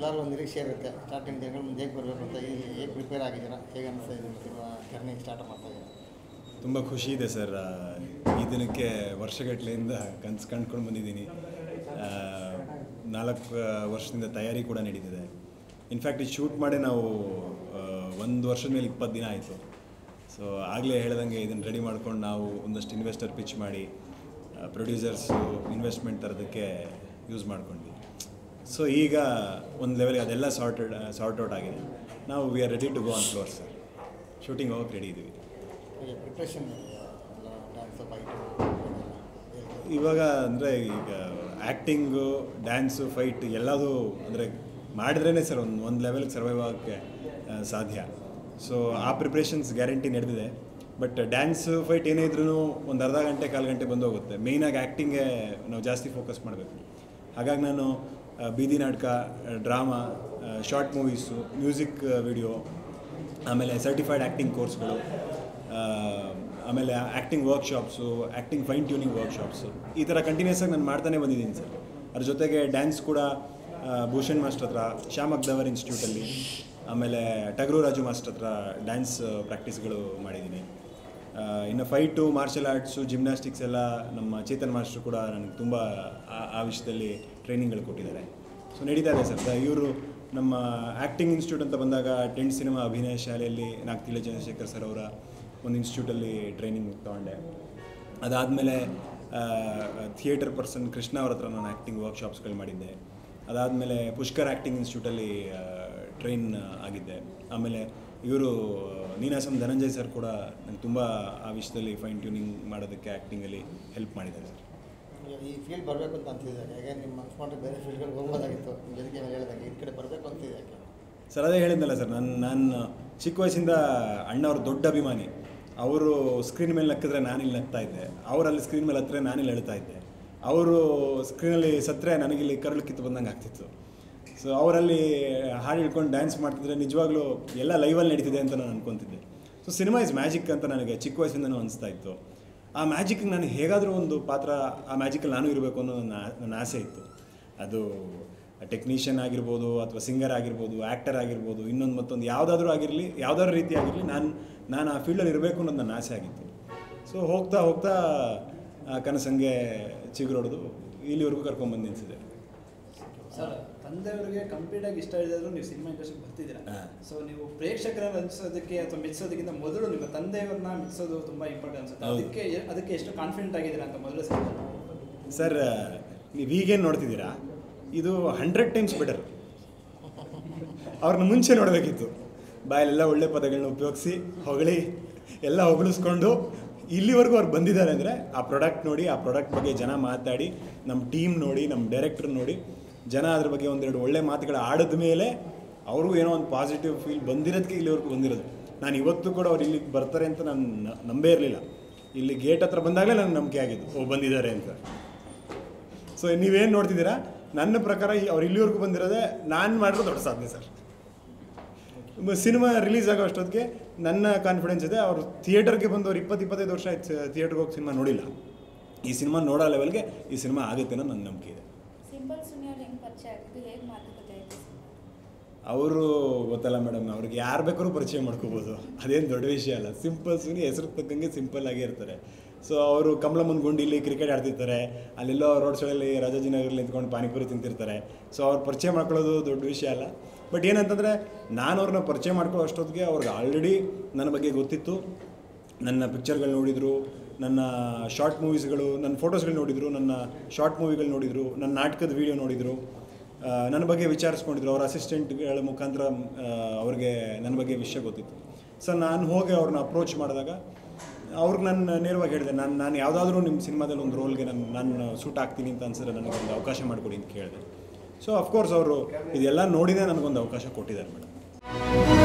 ಎಲ್ಲರೂ ಒಂದು ನಿರೀಕ್ಷೆ ಇರುತ್ತೆ. ಸ್ಟಾರ್ಟಿಂಗ್ ದಿನಗಳು ಮುಂದೆ ಹೇಗೆ ಬರಬೇಕು ಅಂತ ಹೇಗೆ ಪ್ರಿಪೇರ್ ಆಗಿದ್ದೀರಾ? ಹೇಗೆ ಅನಿಸ್ತಾ ಇದೆ ನಿಮ್ಮ ಜರ್ನಿ ಸ್ಟಾರ್ಟ್ ಮಾಡ್ತಾ ಇದ್ದೀರಾ ತುಂಬ ಖುಷಿ ಇದೆ ಸರ್. ಈ ದಿನಕ್ಕೆ ವರ್ಷಗಟ್ಟಲೆಯಿಂದ ಕನ್ಸು ಕಂಡ್ಕೊಂಡು ಬಂದಿದ್ದೀನಿ. ನಾಲ್ಕು ವರ್ಷದಿಂದ ತಯಾರಿ ಕೂಡ ನಡೀತಿದೆ. ಇನ್ಫ್ಯಾಕ್ಟ್ ಈ ಶೂಟ್ ಮಾಡಿ ನಾವು ಒಂದು ವರ್ಷದ ಮೇಲೆ ಇಪ್ಪತ್ತು ದಿನ ಆಯಿತು. ಸೊ ಆಗಲೇ ಹೇಳ್ದಂಗೆ ಇದನ್ನು ರೆಡಿ ಮಾಡ್ಕೊಂಡು ನಾವು ಒಂದಷ್ಟು ಇನ್ವೆಸ್ಟರ್ ಪಿಚ್ ಮಾಡಿ ಪ್ರೊಡ್ಯೂಸರ್ಸು ಇನ್ವೆಸ್ಟ್ಮೆಂಟ್ ತರೋದಕ್ಕೆ ಯೂಸ್ ಮಾಡ್ಕೊಂಡ್ವಿ. ಸೊ ಈಗ ಒಂದು ಲೆವೆಲ್ಗೆ ಅದೆಲ್ಲ ಸಾರ್ಟೆಡ್ ಸಾರ್ಟ್ ಔಟ್ ಆಗಿದೆ. ನಾವು we are ready to go on floor sir shooting ಹೋಗಕ್ಕೆ ರೆಡಿ ಇದ್ದೀವಿ ಇವಾಗ ಅಂದರೆ ಈಗ ಆ್ಯಕ್ಟಿಂಗು ಡ್ಯಾನ್ಸು ಫೈಟ್ ಎಲ್ಲದೂ ಅಂದರೆ ಮಾಡಿದ್ರೇ ಸರ್ ಒಂದು ಒಂದು ಲೆವೆಲ್ಗೆ ಸರ್ವೈವ್ ಆಗೋಕ್ಕೆ ಸಾಧ್ಯ. ಸೊ ಆ ಪ್ರಿಪ್ರೇಷನ್ಸ್ ಗ್ಯಾರಂಟಿ ನಡೆದಿದೆ. ಬಟ್ ಡ್ಯಾನ್ಸ್ ಫೈಟ್ ಏನೇ ಇದ್ರೂ ಒಂದು ಅರ್ಧ ಗಂಟೆ ಕಾಲು ಗಂಟೆ ಬಂದು ಹೋಗುತ್ತೆ. ಮೇಯ್ನಾಗಿ ಆ್ಯಕ್ಟಿಂಗೇ ನಾವು ಜಾಸ್ತಿ ಫೋಕಸ್ ಮಾಡಬೇಕು. ಹಾಗಾಗಿ ನಾನು ಬೀದಿ ನಾಟಕ drama short movies, music video, ಆಮೇಲೆ ಸರ್ಟಿಫೈಡ್ ಆ್ಯಕ್ಟಿಂಗ್ ಕೋರ್ಸ್ಗಳು ಆಮೇಲೆ acting workshops acting fine tuning workshops. ಈ ಥರ ಕಂಟಿನ್ಯೂಸ್ ಆಗಿ ನಾನು ಮಾಡ್ತಾನೆ ಬಂದಿದ್ದೀನಿ ಸರ್. ಅದ್ರ ಜೊತೆಗೆ ಡ್ಯಾನ್ಸ್ ಕೂಡ ಭೂಷಣ್ ಮಾಸ್ಟರ್ ಹತ್ರ ಶ್ಯಾಮ್ ಅಗ್ದವರ್ ಇನ್ಸ್ಟಿಟ್ಯೂಟಲ್ಲಿ ಆಮೇಲೆ ಟಗರು ರಾಜು ಮಾಸ್ಟರ್ ಹತ್ರ ಡ್ಯಾನ್ಸ್ ಪ್ರಾಕ್ಟೀಸ್ಗಳು ಮಾಡಿದ್ದೀನಿ. ಇನ್ನು ಫೈಟು ಮಾರ್ಷಲ್ ಆರ್ಟ್ಸು ಜಿಮ್ನಾಸ್ಟಿಕ್ಸ್ ಎಲ್ಲ ನಮ್ಮ ಚೇತನ್ ಮಾಸ್ಟರ್ ಕೂಡ ನನಗೆ ತುಂಬ ಆ- ವಿಷಯದಲ್ಲಿ ಟ್ರೈನಿಂಗ್ಗಳು ಕೊಟ್ಟಿದ್ದಾರೆ. ಸೊ ನಡೀತಾ ಇದೆ ಸರ್. ಇವರು ನಮ್ಮ ಆ್ಯಕ್ಟಿಂಗ್ ಇನ್ಸ್ಟಿಟ್ಯೂಟ್ ಅಂತ ಬಂದಾಗ ಟೆಂಟ್ ಸಿನಿಮಾ ಅಭಿನಯ ಶಾಲೆಯಲ್ಲಿ ನಾಗ್ತಿಲ ಚಂದ್ರಶೇಖರ್ ಸರ್ ಅವರ ಒಂದು ಇನ್ಸ್ಟಿಟ್ಯೂಟಲ್ಲಿ ಟ್ರೈನಿಂಗ್ ತೊಗೊಂಡೆ. ಅದಾದಮೇಲೆ ಥಿಯೇಟರ್ ಪರ್ಸನ್ ಕೃಷ್ಣ ಅವ್ರ ಹತ್ರ ನಾನು ಆ್ಯಕ್ಟಿಂಗ್ ವರ್ಕ್ಶಾಪ್ಸ್ಗಳು ಮಾಡಿದ್ದೆ. ಅದಾದಮೇಲೆ ಪುಷ್ಕರ್ ಆ್ಯಕ್ಟಿಂಗ್ ಇನ್ಸ್ಟಿಟ್ಯೂಟಲ್ಲಿ ಟ್ರೈನ್ ಆಗಿದ್ದೆ. ಆಮೇಲೆ ಇವರು ನೀನಾಸಂ ಧನಂಜಯ್ ಸರ್ ಕೂಡ ನಂಗೆ ತುಂಬ ಆ ವಿಷಯದಲ್ಲಿ ಫೈನ್ ಟ್ಯೂನಿಂಗ್ ಮಾಡೋದಕ್ಕೆ ಆ್ಯಕ್ಟಿಂಗಲ್ಲಿ ಹೆಲ್ಪ್ ಮಾಡಿದ್ದಾರೆ ಸರ್. ಈ ಫೀಲ್ಡ್ ಬರಬೇಕು ಅಂತ ಅಂತಿದ್ದಾರೆ ಹೇಗೆ ನಿಮ್ಮ ಅನ್ಸ್ಕೊಂಡ್ರೆ ಬೇರೆ ಫೀಲ್ಡ್ಗಳಿಗೆ ಹೋಗ್ಬೋದಾಗಿತ್ತು. ನಿಮ್ಮ ಜೊತೆಗೆ ಹೇಳಿದಾಗ ಈ ಕಡೆ ಬರಬೇಕು ಅಂತಿದೆ ಯಾಕೆ? ಸರ್ ಅದೇ ಹೇಳಿದ್ನಲ್ಲ ಸರ್ ನಾನು ನಾನು ಚಿಕ್ಕ ವಯಸ್ಸಿಂದ ಅಣ್ಣವ್ರ ದೊಡ್ಡ ಅಭಿಮಾನಿ. ಅವರು ಸ್ಕ್ರೀನ್ ಮೇಲೆ ನಕ್ಕಿದ್ರೆ ನಾನಿಲ್ಲಿ ನಗ್ತಾ ಇದ್ದೆ. ಅವರಲ್ಲಿ ಸ್ಕ್ರೀನ್ ಮೇಲೆ ಹತ್ತಿರ ನಾನಿಲ್ಲಿ ಹೇಳ್ತಾ ಇದ್ದೆ. ಅವರು ಸ್ಕ್ರೀನಲ್ಲಿ ಸತ್ತರೆ ನನಗಿಲ್ಲಿ ಕರಳು ಕಿತ್ತು ಬಂದಂಗೆ ಆಗ್ತಿತ್ತು. ಸೊ ಅವರಲ್ಲಿ ಹಾಡು ಹಿಡ್ಕೊಂಡು ಡ್ಯಾನ್ಸ್ ಮಾಡ್ತಿದ್ರೆ ನಿಜವಾಗ್ಲೂ ಎಲ್ಲ ಲೈವಲ್ಲಿ ನಡೀತಿದೆ ಅಂತ ನಾನು ಅನ್ಕೊತಿದ್ದೆ. ಸೊ ಸಿನಿಮಾ ಇಸ್ ಮ್ಯಾಜಿಕ್ ಅಂತ ನನಗೆ ಚಿಕ್ಕ ವಯಸ್ಸಿಂದನೂ ಅನಿಸ್ತಾ ಇತ್ತು ಆ ಮ್ಯಾಜಿಕ್ ನಾನು ಹೇಗಾದರೂ ಒಂದು ಪಾತ್ರ, ಆ ಮ್ಯಾಜಿಕಲ್ಲಿ ನಾನು ಇರಬೇಕು ಅನ್ನೋ ನನ್ನ ನನ್ನ ಆಸೆ ಇತ್ತು. ಅದು ಟೆಕ್ನಿಷಿಯನ್ ಆಗಿರ್ಬೋದು ಅಥವಾ ಸಿಂಗರ್ ಆಗಿರ್ಬೋದು ಆ್ಯಕ್ಟರ್ ಆಗಿರ್ಬೋದು, ಇನ್ನೊಂದು ಮತ್ತೊಂದು ಯಾವುದಾದ್ರೂ ಆಗಿರಲಿ, ಯಾವುದಾದ್ರೂ ರೀತಿ ಆಗಿರಲಿ ನಾನು ನಾನು ಆ ಫೀಲ್ಡಲ್ಲಿ ಇರಬೇಕು ಅನ್ನೋದು ನನ್ನ ಆಸೆ ಆಗಿತ್ತು. ಸೊ ಹೋಗ್ತಾ ಹೋಗ್ತಾ ಆ ಕನಸಂಗೆ ಚಿಗುರೊಡೆದು ಇಲ್ಲಿವರೆಗೂ ಕರ್ಕೊಂಡ್ಬಂದು ನಿಲ್ಸಿದೆ. ತಂದೆಯವರಿಗೆ ಕಂಪ್ಲೀಟ್ ಆಗಿ ಇಷ್ಟ ಇಲ್ಲದ್ರು ನೀವು ಸಿನಿಮಾ ಇಂಡಸ್ಟ್ರಿಗೆ ಬರ್ತಿದ್ದೀರಾ. ಸೊ ನೀವು ಪ್ರೇಕ್ಷಕರನ್ನು ರಂಜಿಸೋದಕ್ಕೆ ಅಥವಾ ಮೆಚ್ಚೋದಕ್ಕಿಂತ ಮೊದಲು ನಿಮ್ಮ ತಂದೆಯವ್ರನ್ನ ಮೆಚ್ಚೋದು ತುಂಬಾ ಇಂಪಾರ್ಟೆಂಟ್ ಅನ್ಸುತ್ತೆ. ಅದಕ್ಕೆ ಅದಕ್ಕೆ ಎಷ್ಟು ಕಾನ್ಫಿಡೆಂಟ್ ಆಗಿದ್ದೀರಾ ಅಂತ ಮೊದಲು ಸರ್ ನೀವು ಈಗೇನು ನೋಡ್ತಿದ್ದೀರಾ? ಇದು ಹಂಡ್ರೆಡ್ ಟೈಮ್ಸ್ ಬೆಟರ್ ಅವ್ರನ್ನ ಮುಂಚೆ ನೋಡಬೇಕಿತ್ತು. ಬಾಯಲ್ಲೆಲ್ಲ ಒಳ್ಳೆ ಪದಗಳನ್ನ ಉಪಯೋಗಿಸಿ ಹೊಗಳಿ ಎಲ್ಲ ಹೊಗಳಿಸ್ಕೊಂಡು ಇಲ್ಲಿವರೆಗೂ ಅವ್ರು ಬಂದಿದ್ದಾರೆ ಅಂದರೆ ಆ ಪ್ರಾಡಕ್ಟ್ ನೋಡಿ ಆ ಪ್ರಾಡಕ್ಟ್ ಬಗ್ಗೆ ಜನ ಮಾತಾಡಿ ನಮ್ಮ ಟೀಮ್ ನೋಡಿ ನಮ್ಮ ಡೈರೆಕ್ಟ್ರ್ ನೋಡಿ ಜನ ಅದ್ರ ಬಗ್ಗೆ ಒಂದೆರಡು ಒಳ್ಳೆ ಮಾತುಗಳು ಆಡಿದ ಮೇಲೆ ಅವ್ರಿಗೂ ಏನೋ ಒಂದು ಪಾಸಿಟಿವ್ ಫೀಲ್ ಬಂದಿರೋದಕ್ಕೆ ಇಲ್ಲಿವರೆಗೂ ಬಂದಿರೋದು. ನಾನು ಇವತ್ತು ಕೂಡ ಅವ್ರು ಇಲ್ಲಿಗೆ ಬರ್ತಾರೆ ಅಂತ ನಾನು ನಂಬೇ ಇರಲಿಲ್ಲ. ಇಲ್ಲಿ ಗೇಟ್ ಹತ್ರ ಬಂದಾಗಲೇ ನನಗೆ ನಂಬಿಕೆ ಆಗಿದ್ದು, ಓ, ಬಂದಿದ್ದಾರೆ ಅಂತ. ಸೊ ನೀವೇನು ನೋಡ್ತಿದ್ದೀರಾ? ನನ್ನ ಪ್ರಕಾರ ಅವ್ರು ಇಲ್ಲಿವರೆಗೂ ಬಂದಿರೋದೇ ನಾನು ಮಾಡಿರೋ ದೊಡ್ಡ ಸಾಧನೆ ಸರ್. ಸಿನಿಮಾ ರಿಲೀಸ್ ಆಗೋ ಅಷ್ಟೊತ್ತಿಗೆ ನನ್ನ ಕಾನ್ಫಿಡೆನ್ಸ್ ಇದೆ, ಅವರು ಥಿಯೇಟರ್ಗೆ ಬಂದವರು ಇಪ್ಪತ್ತು, ಇಪ್ಪತ್ತೈದು ವರ್ಷ ಆಯ್ತು ಥಿಯೇಟರ್ಗೆ ಹೋಗಿ ಸಿನಿಮಾ ನೋಡಿಲ್ಲ. ಈ ಸಿನಿಮಾ ನೋಡೋ ಲೆವೆಲ್ಗೆ ಈ ಸಿನಿಮಾ ಆಗುತ್ತೆ ಅನ್ನೋ ನನ್ನ ನಂಬಿಕೆ ಇದೆ. ಅವರು ಗೊತ್ತಲ್ಲ ಮೇಡಮ್, ಅವ್ರಿಗೆ ಯಾರು ಬೇಕಾದ್ರೂ ಪರಿಚಯ ಮಾಡ್ಕೋಬೋದು. ಅದೇನು ದೊಡ್ಡ ವಿಷಯ ಅಲ್ಲ. ಸಿಂಪಲ್ ಸುನಿ ಹೆಸರು ತಕ್ಕಂಗೆ ಸಿಂಪಲ್ ಆಗೇ ಇರ್ತಾರೆ. ಸೊ ಅವರು ಕಮಲಮ್ಮನ ಇಲ್ಲಿ ಕ್ರಿಕೆಟ್ ಆಡ್ತಿರ್ತಾರೆ. ಅಲ್ಲೆಲ್ಲೋ ರೋಡ್ ಸೈಡಲ್ಲಿ ರಾಜಾಜಿನಗರಲ್ಲಿ ನಿಂತ್ಕೊಂಡು ಪಾನಿಪುರಿ ತಿಂತಿರ್ತಾರೆ. ಸೊ ಅವ್ರು ಪರಿಚಯ ಮಾಡ್ಕೊಳ್ಳೋದು ದೊಡ್ಡ ವಿಷಯ ಅಲ್ಲ. ಬಟ್ ಏನಂತಂದರೆ, ನಾನು ಅವ್ರನ್ನ ಪರಿಚಯ ಮಾಡ್ಕೊಳ್ಳೋ ಅಷ್ಟೊತ್ತಿಗೆ ಅವ್ರಿಗೆ ಆಲ್ರೆಡಿ ನನ್ನ ಬಗ್ಗೆ ಗೊತ್ತಿತ್ತು. ನನ್ನ ಪಿಕ್ಚರ್ಗಳು ನೋಡಿದರು. ನನ್ನ ಶಾರ್ಟ್ ಮೂವೀಸ್ಗಳು ನನ್ನ ಫೋಟೋಸ್ಗಳು ನೋಡಿದರು, ನನ್ನ ಶಾರ್ಟ್ ಮೂವಿಗಳು ನೋಡಿದರು, ನನ್ನ ನಾಟಕದ ವೀಡಿಯೋ ನೋಡಿದರು. ನನ್ನ ಬಗ್ಗೆ ವಿಚಾರಿಸ್ಕೊಂಡಿದ್ರು. ಅವ್ರ ಅಸಿಸ್ಟೆಂಟ್ಗಳ ಮುಖಾಂತರ ಅವ್ರಿಗೆ ನನ್ನ ಬಗ್ಗೆ ವಿಷಯ ಗೊತ್ತಿತ್ತು. ಸೊ ನಾನು ಹೋಗಿ ಅವ್ರನ್ನ ಅಪ್ರೋಚ್ ಮಾಡಿದಾಗ, ಅವ್ರಿಗೆ ನಾನು ನೇರವಾಗಿ ಹೇಳಿದೆ, ನಾನು ನಾನು ಯಾವುದಾದ್ರೂ ನಿಮ್ಮ ಸಿನಿಮಾದಲ್ಲಿ ಒಂದು ರೋಲ್ಗೆ ನಾನು ನಾನು ಸೂಟ್ ಆಗ್ತೀನಿ ಅಂತ ಅನ್ಸಿದ್ರೆ ನನಗೊಂದು ಅವಕಾಶ ಮಾಡಿಕೊಡಿ ಅಂತ ಕೇಳಿದೆ. ಸೊ ಅಫ್ಕೋರ್ಸ್ ಅವರು ಇದೆಲ್ಲ ನೋಡಿನೇ ನನಗೊಂದು ಅವಕಾಶ ಕೊಟ್ಟಿದ್ದಾರೆ ಮೇಡಮ್